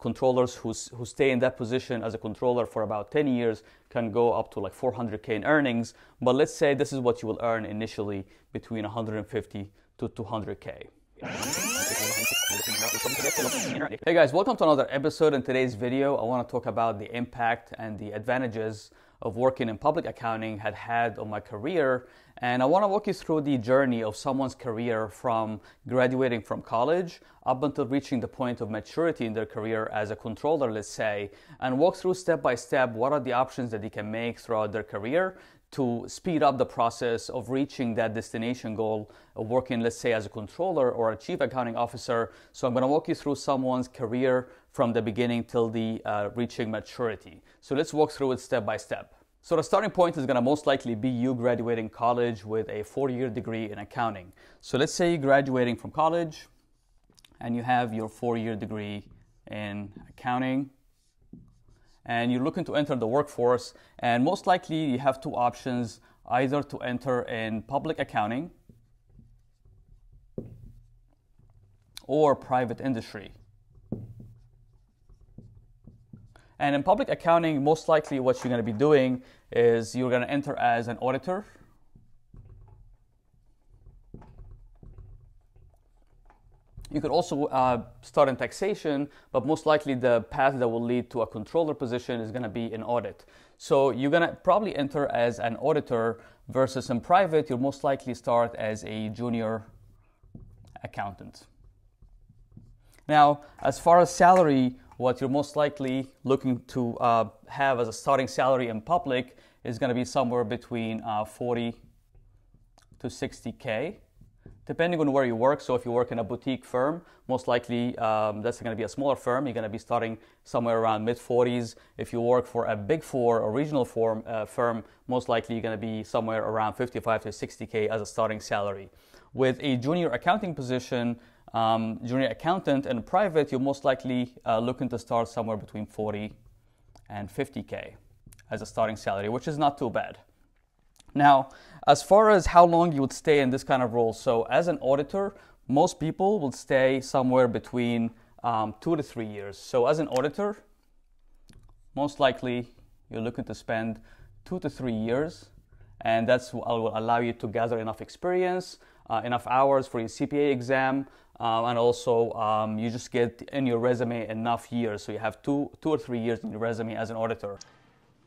controllers who, who stay in that position as a controller for about 10 years can go up to like 400k in earnings. But let's say this is what you will earn initially between 150 to 200k. Hey guys, welcome to another episode. In today's video, I want to talk about the impact and the advantages of working in public accounting had had on my career. And I want to walk you through the journey of someone's career from graduating from college up until reaching the point of maturity in their career as a controller, let's say, and walk through step by step what are the options that they can make throughout their career to speed up the process of reaching that destination goal of working, let's say, as a controller or a chief accounting officer. So I'm going to walk you through someone's career from the beginning till the uh, reaching maturity. So let's walk through it step by step. So the starting point is going to most likely be you graduating college with a four-year degree in accounting. So let's say you're graduating from college and you have your four-year degree in accounting and you're looking to enter the workforce and most likely you have two options either to enter in public accounting or private industry. And in public accounting, most likely what you're going to be doing is you're going to enter as an auditor. You could also uh, start in taxation, but most likely the path that will lead to a controller position is going to be in audit. So you're going to probably enter as an auditor versus in private, you'll most likely start as a junior accountant. Now, as far as salary, what you're most likely looking to uh, have as a starting salary in public is going to be somewhere between uh, 40 to 60k depending on where you work. So if you work in a boutique firm most likely um, that's going to be a smaller firm. You're going to be starting somewhere around mid 40s if you work for a big four or regional firm, uh, firm most likely you're going to be somewhere around 55 to 60k as a starting salary. With a junior accounting position um, junior accountant and private, you're most likely uh, looking to start somewhere between 40 and 50K as a starting salary, which is not too bad. Now, as far as how long you would stay in this kind of role, so as an auditor, most people will stay somewhere between um, two to three years. So, as an auditor, most likely you're looking to spend two to three years, and that's will allow you to gather enough experience, uh, enough hours for your CPA exam, um, and also um, you just get in your resume enough years. So you have two, two or three years in your resume as an auditor.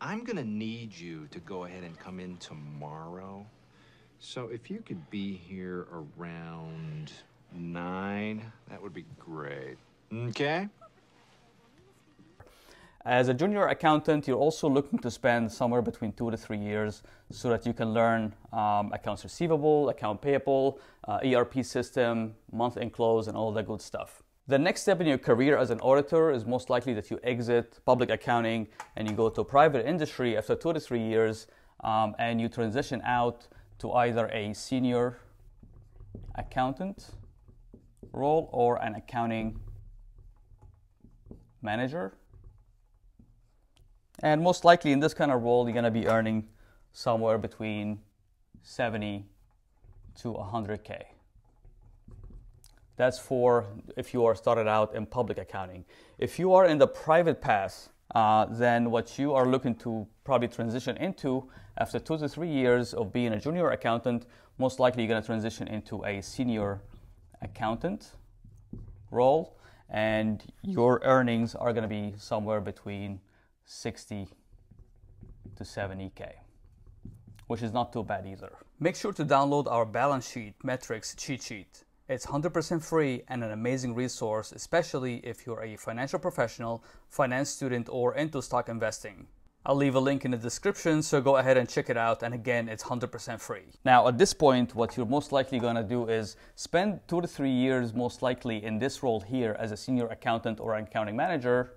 I'm gonna need you to go ahead and come in tomorrow. So if you could be here around nine, that would be great. Okay? As a junior accountant, you're also looking to spend somewhere between two to three years so that you can learn um, accounts receivable, account payable, uh, ERP system, month end close, and all that good stuff. The next step in your career as an auditor is most likely that you exit public accounting and you go to private industry after two to three years um, and you transition out to either a senior accountant role or an accounting manager and most likely in this kind of role, you're going to be earning somewhere between 70 to 100K. That's for if you are started out in public accounting. If you are in the private path, uh, then what you are looking to probably transition into after two to three years of being a junior accountant, most likely you're going to transition into a senior accountant role, and your earnings are going to be somewhere between 60 to 70K, which is not too bad either. Make sure to download our balance sheet metrics cheat sheet. It's 100% free and an amazing resource, especially if you're a financial professional, finance student, or into stock investing. I'll leave a link in the description, so go ahead and check it out. And again, it's 100% free. Now, at this point, what you're most likely going to do is spend two to three years, most likely, in this role here as a senior accountant or accounting manager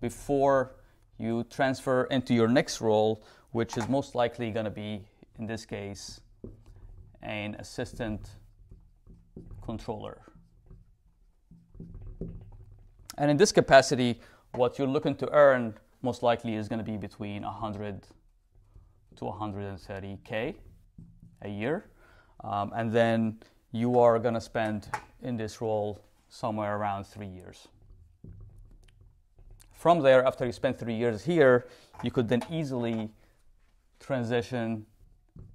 before you transfer into your next role, which is most likely going to be, in this case, an assistant controller. And in this capacity, what you're looking to earn most likely is going to be between 100 to 130k a year. Um, and then you are going to spend in this role somewhere around three years. From there, after you spend three years here, you could then easily transition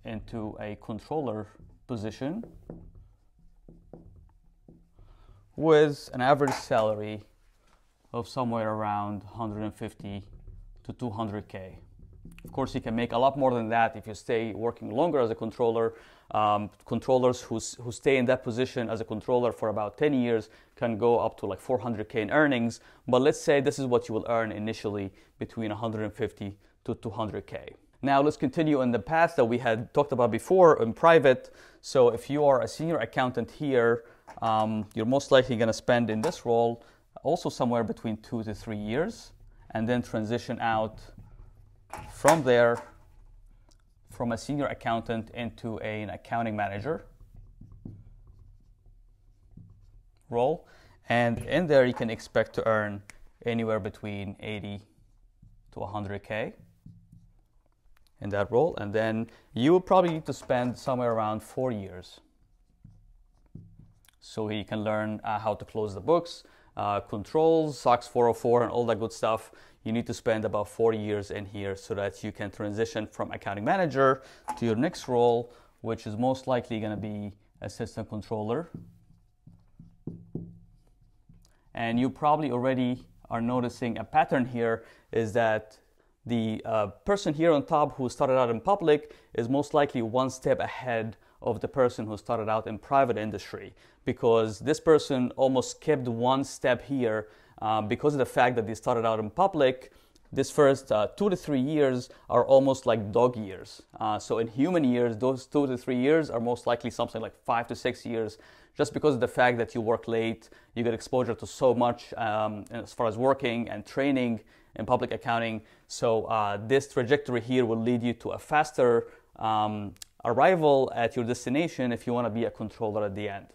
into a controller position with an average salary of somewhere around 150 to 200k. Of course, you can make a lot more than that if you stay working longer as a controller. Um, controllers who, who stay in that position as a controller for about 10 years can go up to like 400k in earnings. But let's say this is what you will earn initially between 150 to 200k. Now let's continue in the path that we had talked about before in private. So if you are a senior accountant here, um, you're most likely going to spend in this role also somewhere between two to three years and then transition out from there from a senior accountant into an accounting manager role. And in there, you can expect to earn anywhere between 80 to 100K in that role. And then you will probably need to spend somewhere around four years. So you can learn uh, how to close the books, uh, controls, SOX 404, and all that good stuff. You need to spend about four years in here so that you can transition from accounting manager to your next role, which is most likely going to be assistant controller. And you probably already are noticing a pattern here is that the uh, person here on top who started out in public is most likely one step ahead of the person who started out in private industry because this person almost skipped one step here uh, because of the fact that they started out in public this first uh, two to three years are almost like dog years. Uh, so in human years, those two to three years are most likely something like five to six years, just because of the fact that you work late, you get exposure to so much um, as far as working and training in public accounting. So uh, this trajectory here will lead you to a faster um, arrival at your destination if you want to be a controller at the end.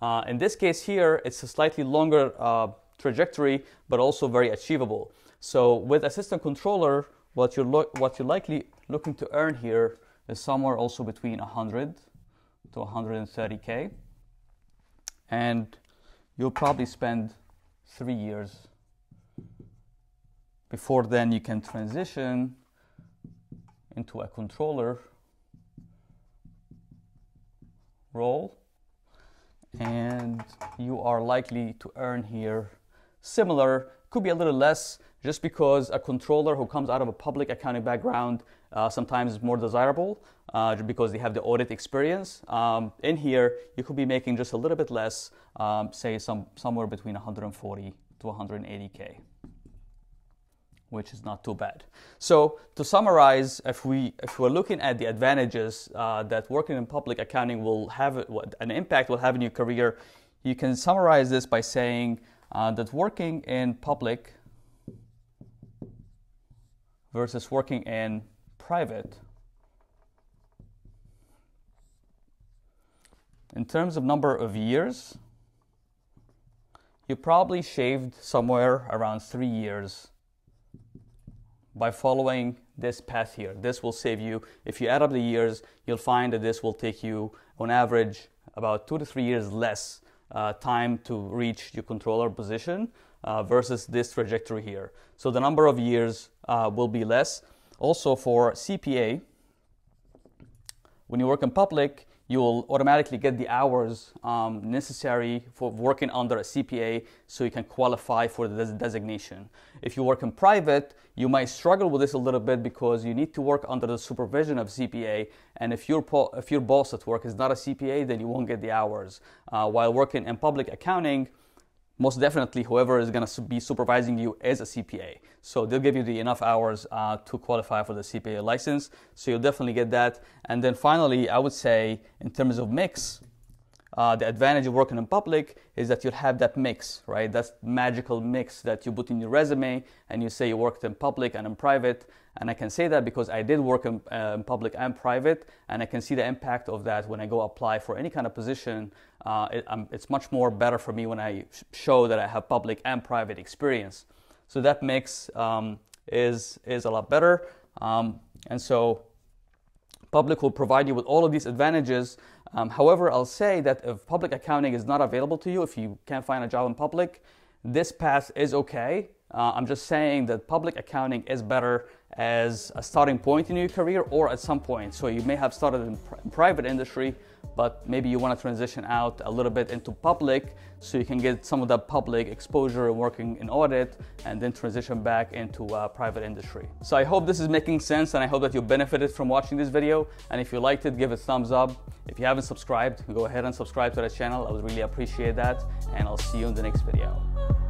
Uh, in this case here, it's a slightly longer uh, trajectory, but also very achievable. So with assistant controller, what you're, what you're likely looking to earn here is somewhere also between 100 to 130k, and you'll probably spend three years before then you can transition into a controller role and you are likely to earn here similar could be a little less just because a controller who comes out of a public accounting background uh, sometimes is more desirable uh, because they have the audit experience. Um, in here, you could be making just a little bit less, um, say some, somewhere between 140 to 180K which is not too bad. So to summarize, if we if we're looking at the advantages uh, that working in public accounting will have an impact will have in your career, you can summarize this by saying uh, that working in public versus working in private. In terms of number of years, you probably shaved somewhere around three years by following this path here. This will save you, if you add up the years, you'll find that this will take you on average about two to three years less uh, time to reach your controller position uh, versus this trajectory here. So the number of years uh, will be less. Also for CPA, when you work in public, you will automatically get the hours um, necessary for working under a CPA so you can qualify for the designation. If you work in private, you might struggle with this a little bit because you need to work under the supervision of CPA, and if your, if your boss at work is not a CPA, then you won't get the hours. Uh, while working in public accounting, most definitely whoever is going to be supervising you is a CPA. So they'll give you the enough hours uh, to qualify for the CPA license. So you'll definitely get that. And then finally, I would say in terms of mix, uh, the advantage of working in public is that you'll have that mix, right? That's magical mix that you put in your resume and you say you worked in public and in private. And I can say that because I did work in, uh, in public and private, and I can see the impact of that when I go apply for any kind of position. Uh, it, um, it's much more better for me when I show that I have public and private experience. So that mix um, is is a lot better. Um, and so public will provide you with all of these advantages um, however, I'll say that if public accounting is not available to you, if you can't find a job in public, this path is okay. Uh, I'm just saying that public accounting is better as a starting point in your career or at some point. So you may have started in, pr- private industry, but maybe you want to transition out a little bit into public so you can get some of that public exposure working in audit and then transition back into uh, private industry. So I hope this is making sense and I hope that you benefited from watching this video. And if you liked it, give it a thumbs up. If you haven't subscribed, go ahead and subscribe to the channel. I would really appreciate that. And I'll see you in the next video.